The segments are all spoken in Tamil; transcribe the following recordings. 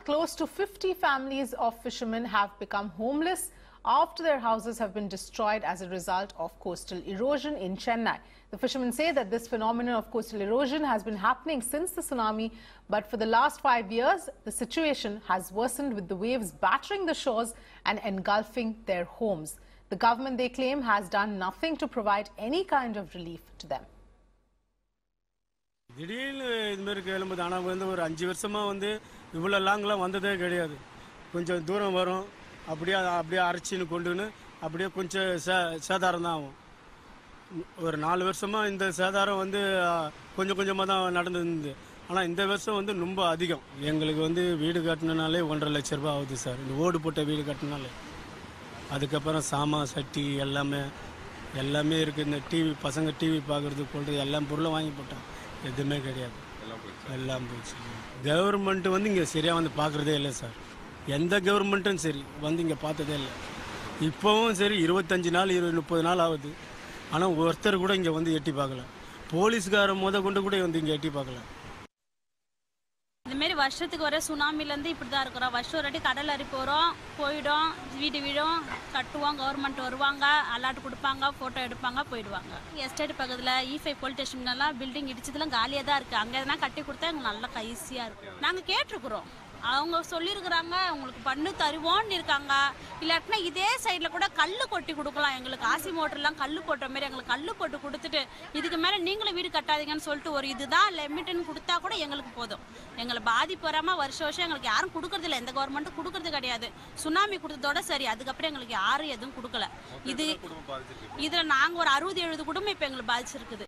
Close to 50 families of fishermen have become homeless after their houses have been destroyed as a result of coastal erosion in Chennai. The fishermen say that this phenomenon of coastal erosion has been happening since the tsunami, but for the last five years, the situation has worsened with the waves battering the shores and engulfing their homes. The government, they claim, has done nothing to provide any kind of relief to them. திடீர்னு இதுமாரி கிளம்புது ஆனால் வந்து ஒரு அஞ்சு வருஷமாக வந்து இவ்வளோ லாங்லாம் வந்ததே கிடையாது. கொஞ்சம் தூரம் வரும். அப்படியே அப்படியே அரைச்சின்னு கொண்டுன்னு அப்படியே கொஞ்சம் சே சேதாரம் தான் ஆகும். ஒரு நாலு வருஷமாக இந்த சேதாரம் வந்து கொஞ்சம் கொஞ்சமாக தான் நடந்துருந்து ஆனால் இந்த வருஷம் வந்து ரொம்ப அதிகம். எங்களுக்கு வந்து வீடு கட்டினாலே ஒன்றரை லட்ச ரூபாய் ஆகுது சார். இந்த ஓடு போட்ட வீடு கட்டினாலே. அதுக்கப்புறம் சாமான் சட்டி எல்லாமே எல்லாமே இருக்குது இந்த டிவி பசங்க டிவி பார்க்குறது கொள்றது எல்லாம் பொருளும் வாங்கி போட்டோம் எதுவுமே கிடையாது. எல்லாம் போச்சு. கவர்மெண்ட் வந்து இங்கே சரியாக வந்து பார்க்குறதே இல்லை சார் எந்த கவர்மெண்ட்டும் சரி வந்து இங்கே பார்த்ததே இல்லை. இப்போவும் சரி இருபத்தஞ்சி நாள் இருபது முப்பது நாள் ஆகுது. ஆனால் ஒருத்தர் கூட இங்கே வந்து எட்டி பார்க்கல. போலீஸ்காரன் முத கொண்டு கூட வந்து இங்கே எட்டி பார்க்கல. இதுமாரி மாதிரி வருஷத்துக்கு வர சுனாமிலேருந்து இப்படி தான் இருக்கிறோம். வருஷம் ஒரு வாட்டி கடல் அரி போகிறோம் போயிடும். வீடு வீடும். கட்டுவோம். கவர்மெண்ட் வருவாங்க. அலாட் கொடுப்பாங்க. ஃபோட்டோ எடுப்பாங்க. போயிடுவாங்க. எஸ்டேட் பக்கத்தில் இஃபை போலீஸ் ஸ்டேஷன்லாம் பில்டிங் இடிச்சதுலாம் காலியாக தான் இருக்குது அங்கே எதனா கட்டி கொடுத்தா எங்களுக்கு நல்லா ஈஸியாக இருக்கும். நாங்கள் கேட்டிருக்குறோம். அவங்க சொல்லியிருக்கிறாங்க உங்களுக்கு பண்ணு தருவோம்னு இருக்காங்க. இல்லாட்டினா இதே சைடில் கூட கல் கொட்டி கொடுக்கலாம். எங்களுக்கு ஆசி மோட்டர்லாம் கல் போட்ட மாதிரி எங்களுக்கு கல் போட்டு கொடுத்துட்டு இதுக்கு மேலே நீங்களும் வீடு கட்டாதீங்கன்னு சொல்லிட்டு ஒரு இதுதான் லிமிட்னு கொடுத்தா கூட எங்களுக்கு போதும். எங்களை பாதிப்பு வராமல் வருஷம் வருஷம் எங்களுக்கு யாரும் கொடுக்கறதில்ல எந்த கவர்மெண்ட்டும் கொடுக்கறது கிடையாது. சுனாமி கொடுத்ததோட சரி. அதுக்கப்புறம் எங்களுக்கு யாரும் எதுவும் கொடுக்கல. இது இதில் நாங்கள் ஒரு அறுபது எழுபது குடும்பம் இப்போ எங்களுக்கு பாதிச்சிருக்குது.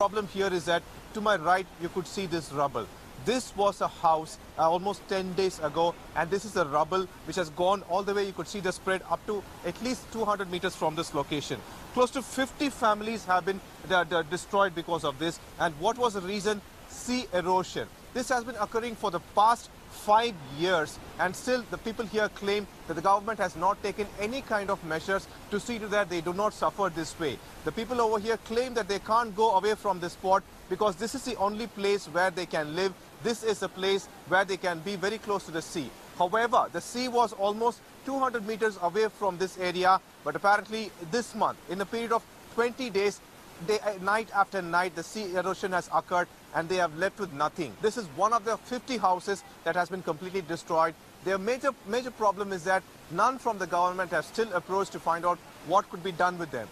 Problem here is that to my right you could see this rubble. This was a house uh, almost 10 days ago and this is the rubble which has gone all the way you could see the spread up to at least 200 meters from this location. Close to 50 families have been uh, destroyed because of this and what was the reason? Sea erosion. This has been occurring for the past five years and still the people here claim that the government has not taken any kind of measures to see to that they do not suffer this way. The people over here claim that they can't go away from this spot because this is the only place where they can live. This is a place where they can be very close to the sea. However, the sea was almost 200 meters away from this area but apparently this month in a period of 20 days day, uh, night after night, the sea erosion has occurred and they have left with nothing. This is one of the 50 houses that has been completely destroyed. Their major, major problem is that none from the government have still approached to find out what could be done with them.